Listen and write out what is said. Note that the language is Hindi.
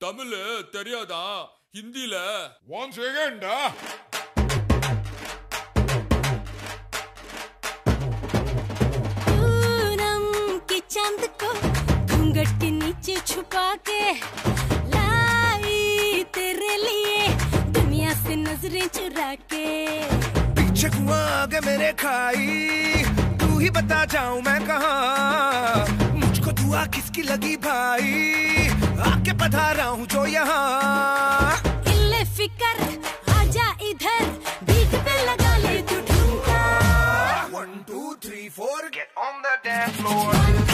தமிழ் தெரியாதா ஹிந்தில ஒன் செகண்டா पूनम की चांद को घूंघट के नीचे छुपा के लाई तेरे लिए दुनिया से नजरें चुरा के पीछे कुआं आगे मेरे खाई तू ही बता जाऊं मैं कहा मुझको दुआ किसकी लगी भाई? आके रहा हूँ जो यहाँ। इल्ले फिकर आजा इधर बीच पे लगा ले तू ढूंढा। One two three four get on the dance floor